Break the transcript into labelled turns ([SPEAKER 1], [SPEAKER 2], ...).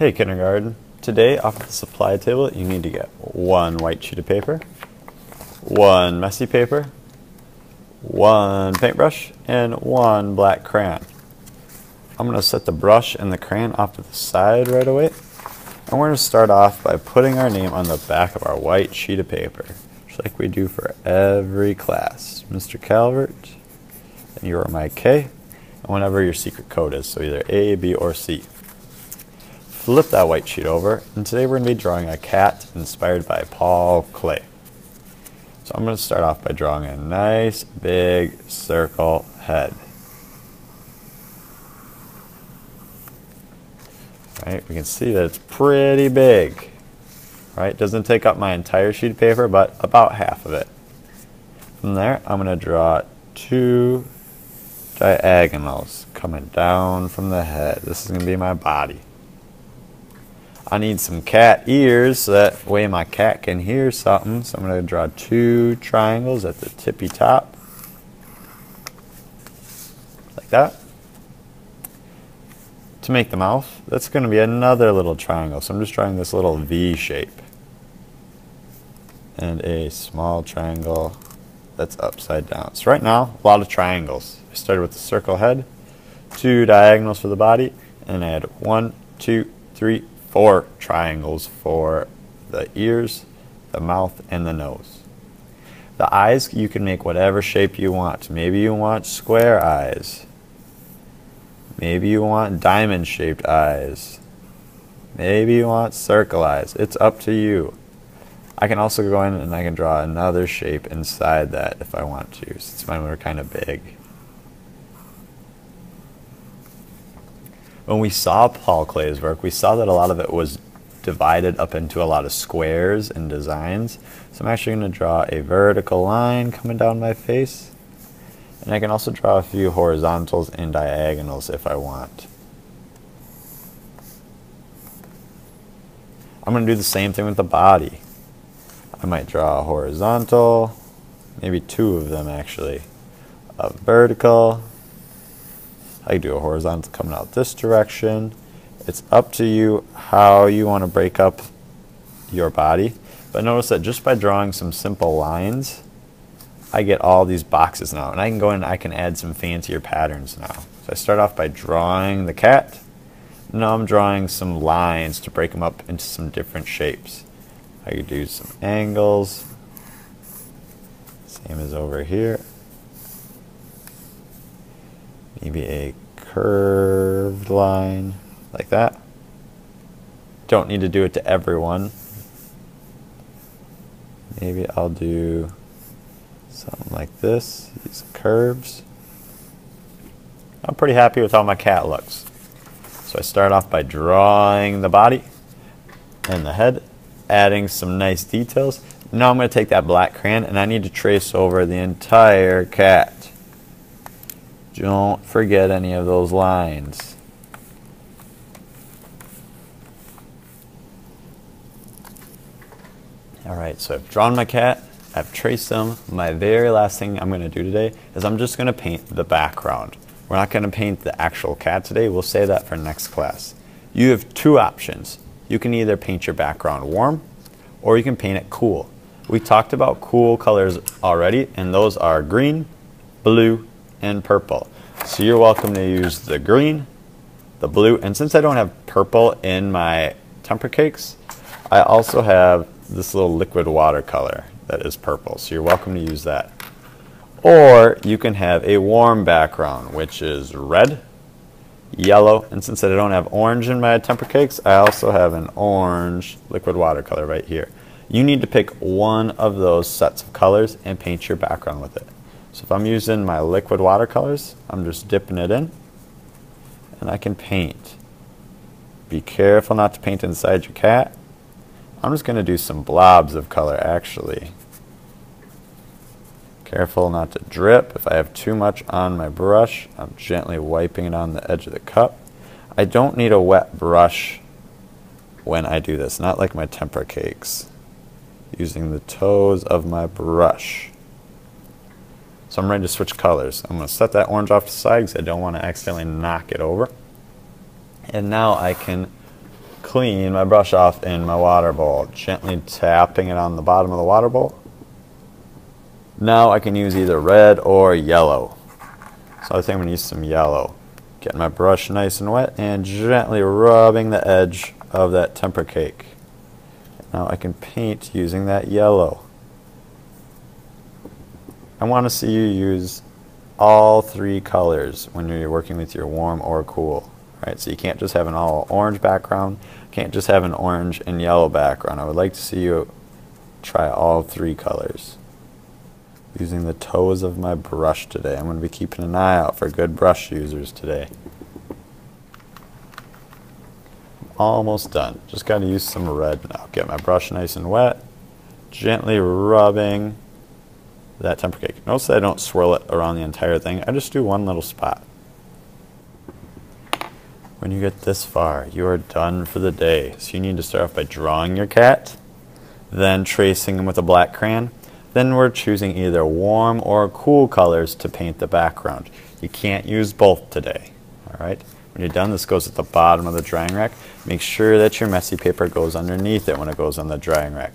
[SPEAKER 1] Hey kindergarten, today off of the supply table you need to get one white sheet of paper, one messy paper, one paintbrush, and one black crayon. I'm going to set the brush and the crayon off to the side right away. And we're going to start off by putting our name on the back of our white sheet of paper, just like we do for every class. Mr. Calvert, and you are my K, and whatever your secret code is, so either A, B, or C flip that white sheet over, and today we're going to be drawing a cat inspired by Paul Klee. So I'm going to start off by drawing a nice big circle head. Right, we can see that it's pretty big. Right, doesn't take up my entire sheet of paper, but about half of it. From there, I'm going to draw two diagonals coming down from the head. This is going to be my body. I need some cat ears so that way my cat can hear something. So I'm going to draw two triangles at the tippy top. Like that. To make the mouth, that's going to be another little triangle. So I'm just drawing this little V shape. And a small triangle that's upside down. So right now, a lot of triangles. I started with the circle head, two diagonals for the body, and I had one, two, three, four triangles for the ears, the mouth, and the nose. The eyes, you can make whatever shape you want. Maybe you want square eyes. Maybe you want diamond shaped eyes. Maybe you want circle eyes. It's up to you. I can also go in and I can draw another shape inside that if I want to, since mine were kind of big. When we saw Paul Klee's work, we saw that a lot of it was divided up into a lot of squares and designs. So I'm actually going to draw a vertical line coming down my face. And I can also draw a few horizontals and diagonals if I want. I'm going to do the same thing with the body. I might draw a horizontal, maybe two of them actually. A vertical, I do a horizontal coming out this direction. It's up to you how you want to break up your body. But notice that just by drawing some simple lines, I get all these boxes now. And I can go in and I can add some fancier patterns now. So I start off by drawing the cat. Now I'm drawing some lines to break them up into some different shapes. I could do some angles. Same as over here maybe a curved line like that. Don't need to do it to everyone. Maybe I'll do something like this, these curves. I'm pretty happy with how my cat looks. So I start off by drawing the body and the head, adding some nice details. Now I'm going to take that black crayon and I need to trace over the entire cat. Don't forget any of those lines. Alright, so I've drawn my cat, I've traced them. My very last thing I'm going to do today is I'm just going to paint the background. We're not going to paint the actual cat today, we'll save that for next class. You have two options. You can either paint your background warm or you can paint it cool. We talked about cool colors already and those are green, blue, and purple. So you're welcome to use the green, the blue, and since I don't have purple in my temper cakes, I also have this little liquid watercolor that is purple. So you're welcome to use that. Or you can have a warm background, which is red, yellow, and since I don't have orange in my temper cakes, I also have an orange liquid watercolor right here. You need to pick one of those sets of colors and paint your background with it. So if I'm using my liquid watercolors, I'm just dipping it in and I can paint. Be careful not to paint inside your cat. I'm just going to do some blobs of color actually. Careful not to drip. If I have too much on my brush, I'm gently wiping it on the edge of the cup. I don't need a wet brush when I do this, not like my temper cakes. Using the toes of my brush. So I'm ready to switch colors. I'm going to set that orange off to the side because I don't want to accidentally knock it over. And now I can clean my brush off in my water bowl, gently tapping it on the bottom of the water bowl. Now I can use either red or yellow. So I think I'm going to use some yellow. Getting my brush nice and wet and gently rubbing the edge of that temper cake. Now I can paint using that yellow. I want to see you use all three colors when you're working with your warm or cool. Right, so you can't just have an all orange background, can't just have an orange and yellow background. I would like to see you try all three colors. Using the toes of my brush today. I'm going to be keeping an eye out for good brush users today. Almost done. Just got to use some red now. Get my brush nice and wet. Gently rubbing that temper cake. Notice that I don't swirl it around the entire thing. I just do one little spot. When you get this far, you are done for the day. So you need to start off by drawing your cat, then tracing him with a black crayon. Then we're choosing either warm or cool colors to paint the background. You can't use both today. All right. When you're done, this goes at the bottom of the drying rack. Make sure that your messy paper goes underneath it when it goes on the drying rack.